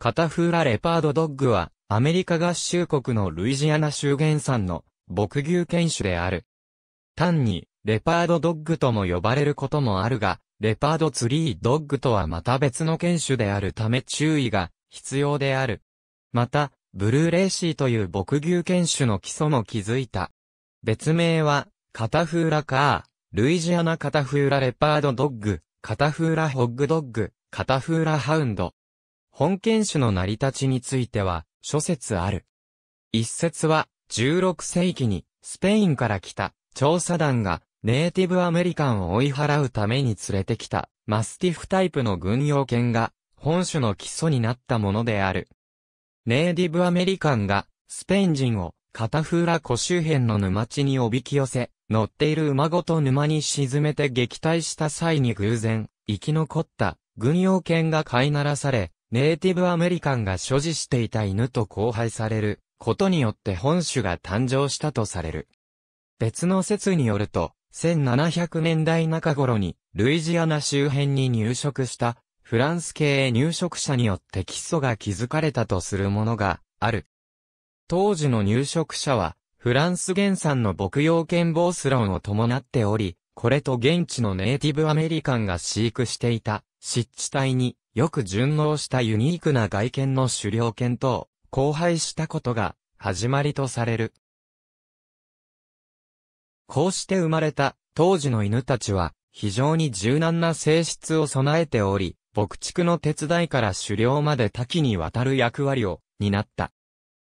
カタフーラレパードドッグは、アメリカ合衆国のルイジアナ州原産の牧牛犬種である。単に、レパードドッグとも呼ばれることもあるが、レパードツリードッグとはまた別の犬種であるため注意が必要である。また、ブルーレーシーという牧牛犬種の基礎も築いた。別名は、カタフーラカー、ルイジアナカタフーラレパードドッグ、カタフーラホッグドッグ、カタフーラハウンド。本犬種の成り立ちについては、諸説ある。一説は、16世紀に、スペインから来た、調査団が、ネイティブアメリカンを追い払うために連れてきた、マスティフタイプの軍用犬が、本種の基礎になったものである。ネイティブアメリカンが、スペイン人を、カタフーラ湖周辺の沼地におびき寄せ、乗っている馬ごと沼に沈めて撃退した際に偶然、生き残った軍用犬が飼いならされ、ネイティブアメリカンが所持していた犬と交配されることによって本種が誕生したとされる。別の説によると、1700年代中頃に、ルイジアナ周辺に入植したフランス系入植者によって基礎が築かれたとするものがある。当時の入植者は、フランス原産の牧羊犬ボースロンを伴っており、これと現地のネイティブアメリカンが飼育していた湿地帯によく順応したユニークな外見の狩猟犬と交配したことが始まりとされる。こうして生まれた当時の犬たちは非常に柔軟な性質を備えており、牧畜の手伝いから狩猟まで多岐にわたる役割を担った。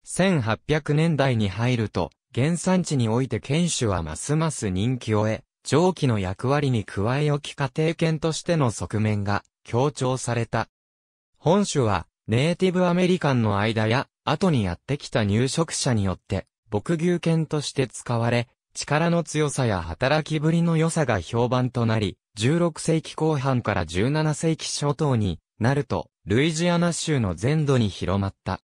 1800年代に入ると、原産地において犬種はますます人気を得、上記の役割に加え置き家庭犬としての側面が強調された。本種は、ネイティブアメリカンの間や、後にやってきた入植者によって、牧牛犬として使われ、力の強さや働きぶりの良さが評判となり、16世紀後半から17世紀初頭になると、ルイジアナ州の全土に広まった。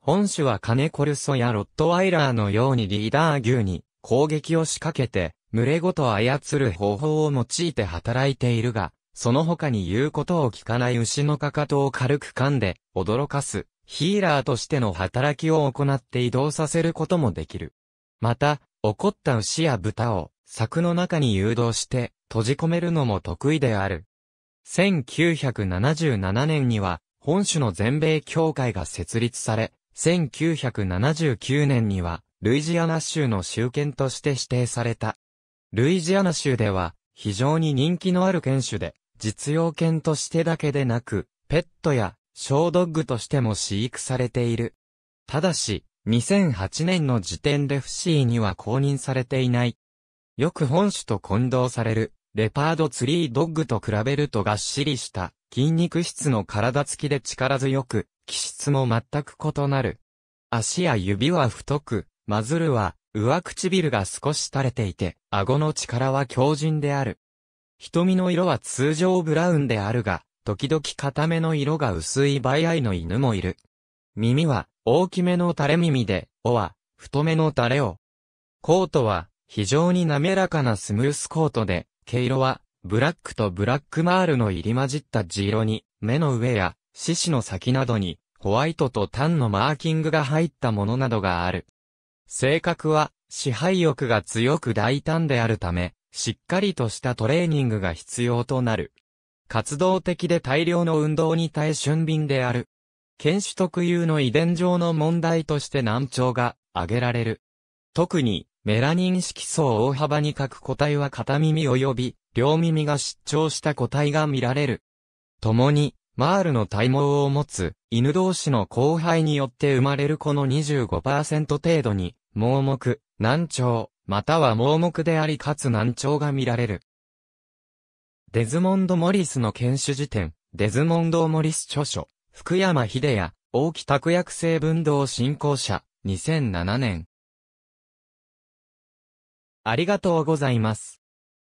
本種はカネコルソやロットワイラーのようにリーダー牛に攻撃を仕掛けて、群れごと操る方法を用いて働いているが、その他に言うことを聞かない牛のかかとを軽く噛んで、驚かす、ヒーラーとしての働きを行って移動させることもできる。また、怒った牛や豚を、柵の中に誘導して、閉じ込めるのも得意である。1977年には、本種の全米協会が設立され、1979年には、ルイジアナ州の州犬として指定された。ルイジアナ州では、非常に人気のある犬種で、実用犬としてだけでなく、ペットや小ドッグとしても飼育されている。ただし、2008年の時点で不死には公認されていない。よく本種と混同される、レパードツリードッグと比べるとがっしりした筋肉質の体つきで力強く、気質も全く異なる。足や指は太く、マズルは、上唇が少し垂れていて、顎の力は強靭である。瞳の色は通常ブラウンであるが、時々固めの色が薄いバイアイの犬もいる。耳は、大きめの垂れ耳で、尾は、太めの垂れを。コートは、非常に滑らかなスムースコートで、毛色は、ブラックとブラックマールの入り混じった地色に、目の上や、獅子の先などに、ホワイトとタンのマーキングが入ったものなどがある。性格は支配欲が強く大胆であるため、しっかりとしたトレーニングが必要となる。活動的で大量の運動に耐え俊敏である。犬種特有の遺伝上の問題として難聴が挙げられる。特に、メラニン色素を大幅に欠く個体は片耳及び、両耳が失調した個体が見られる。共に、マールの体毛を持つ、犬同士の交配によって生まれる子の25%程度に、盲目、難聴、または盲目でありかつ難聴が見られる。デズモンド・モリスの犬種辞典、デズモンド・モリス著書、福山秀也、大木拓薬性分動進行者、2007年。ありがとうございます。